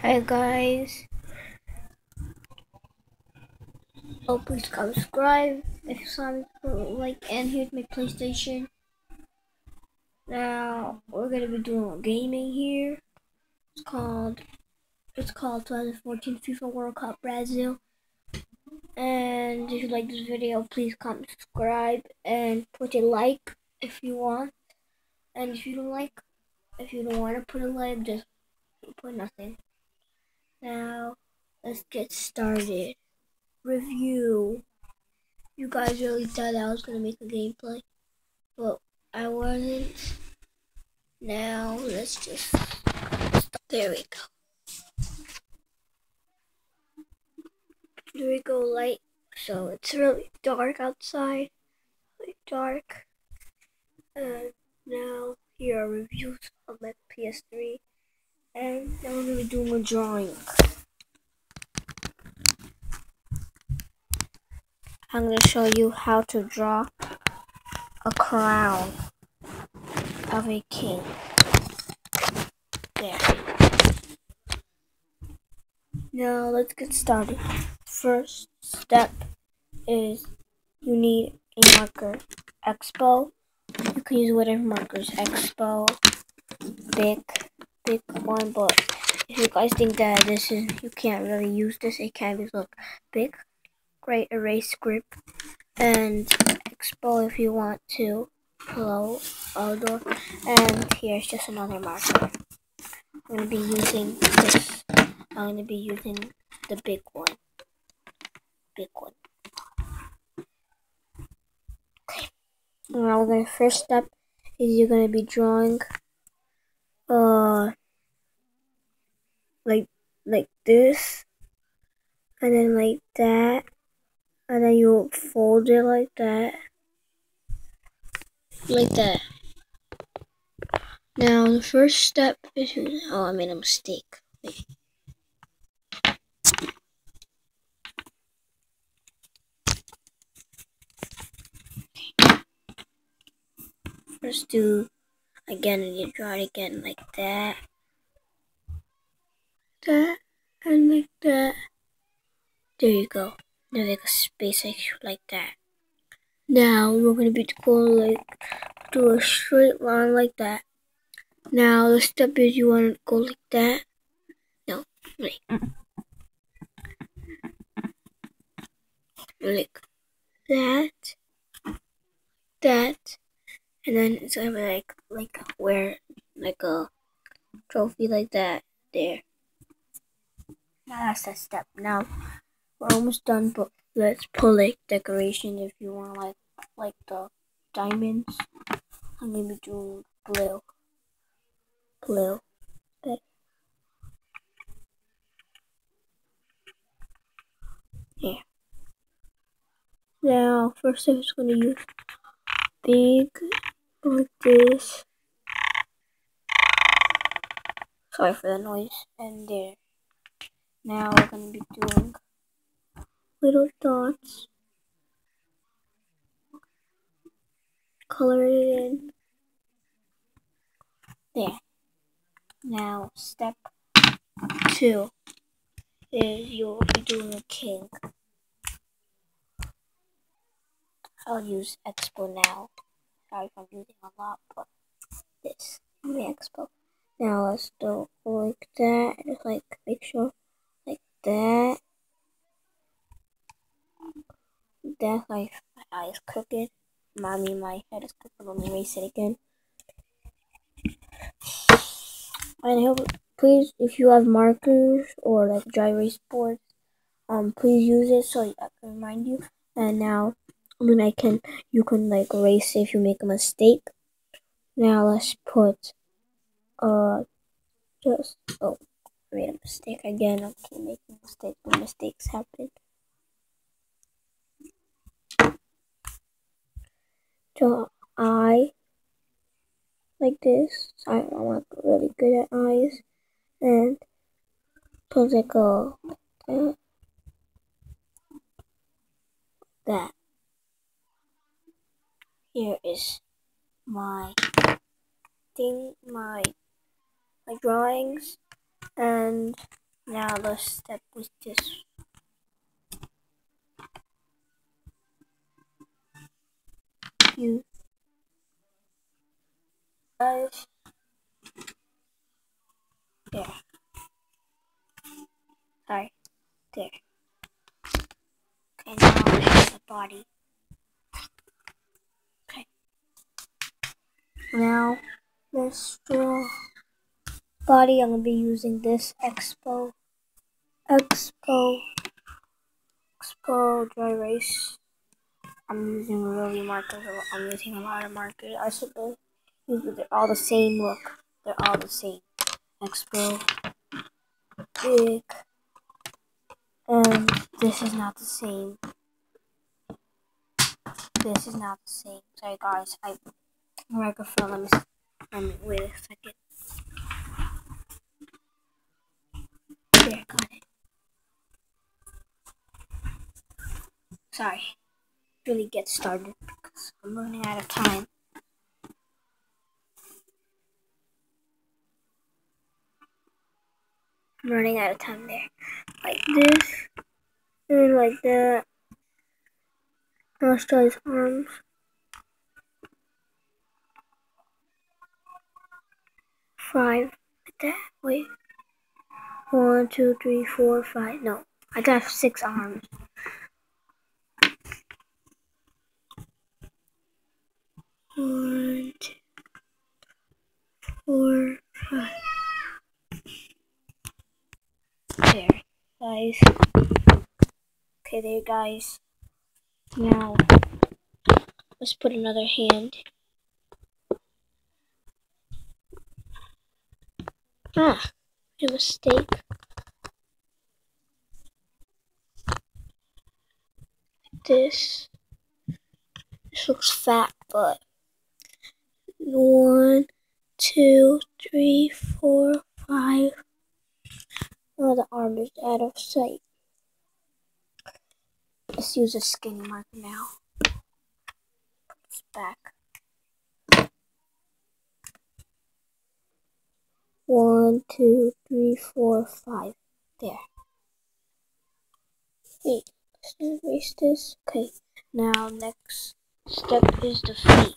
Hi guys. Oh, please subscribe if you saw me like and here's my PlayStation. Now we're gonna be doing gaming here. It's called it's called 2014 FIFA World Cup Brazil. And if you like this video, please comment, subscribe, and put a like if you want. And if you don't like, if you don't want to put a like, just put nothing. Let's get started. Review. You guys really thought I was going to make a gameplay, but I wasn't. Now, let's just. Start. There we go. There we go, light. So it's really dark outside. Really dark. And now, here are reviews of my PS3. And now going to be doing a drawing. I'm going to show you how to draw a crown of a king. There. Now let's get started. First step is you need a marker. Expo. You can use whatever markers. Expo. Big big one, but if you guys think that this is, you can't really use this, it can be look big. Great erase grip and expo if you want to blow outdoor. And here's just another marker. I'm to be using this. I'm to be using the big one. Big one. Okay. Now, the first step is you're going to be drawing uh like like this and then like that and then you fold it like that. Like that. Now the first step is oh I made a mistake. Wait. First do again and you draw it again like that. That and like that. There you go there's like a space like that now we're gonna be going like do a straight line like that now the step is you want to go like that no wait like that that and then it's gonna be like like where like a trophy like that there. Now that's that step. Now we're almost done, but let's pull like decoration if you want like like the diamonds. I'm gonna be doing blue. Blue. Okay. Yeah. Now first I'm just gonna use big like this. Sorry for the noise. And there. Now we're gonna be doing little dots. Color it in. There. Now step two is you'll be doing a king. I'll use Expo now. Sorry if I'm using a lot, but this the expo. Now let's do like that. Just like make sure like that. Like my eye is crooked. Mommy, my head is crooked. Let me erase it again. And I hope, please, if you have markers or like dry erase boards, um, please use it so I can remind you. And now mean, I can, you can like erase if you make a mistake. Now let's put, uh, just, oh, made a mistake again. Keep making mistakes when mistakes happen. Draw eye like this. I, I'm not really good at eyes. And put like a, that here is my thing, my my drawings, and Now let's step with this. You guys. There. Sorry. There. Okay, now I'll show the body. Okay. Now, let's draw body. I'm going to be using this Expo. Expo. Expo dry erase. I'm using really markers. I'm using a lot of markers. I should they're all the same look. They're all the same. Expo. Big. And this is not the same. This is not the same. Sorry guys, I microphone. Let me, let me wait a second. There, got it. Sorry, really get started because I'm running out of time. I'm running out of time there. Like this, and like that. Let's try his arms. Five, like that. Wait. One, two, three, four, five. No, I got six arms. One, two, four, five. There, guys. Okay, there, guys. Now, let's put another hand. Ah, a mistake. This. This looks fat, but one, two, three, four, five. Oh, the arm is out of sight. Let's use a skinny marker now. This back. One, two, three, four, five. There. Wait, let's erase this. Okay, now next step is the feet.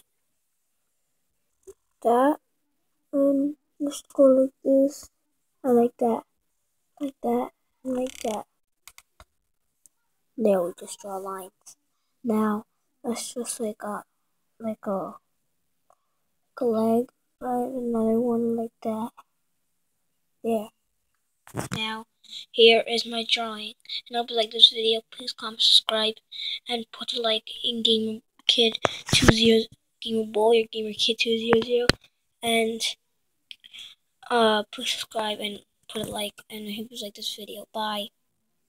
That, and let's go like this. I like that. Like that, and like that. There we just draw lines. Now let's just like a like a, like a leg, right? Another one like that. There. Now here is my drawing. And I hope you like this video. Please comment, subscribe, and put a like in game Kid two zero Gamer Boy or Gamer Kid two zero zero. And uh please subscribe and put a like and I hope you like this video. Bye.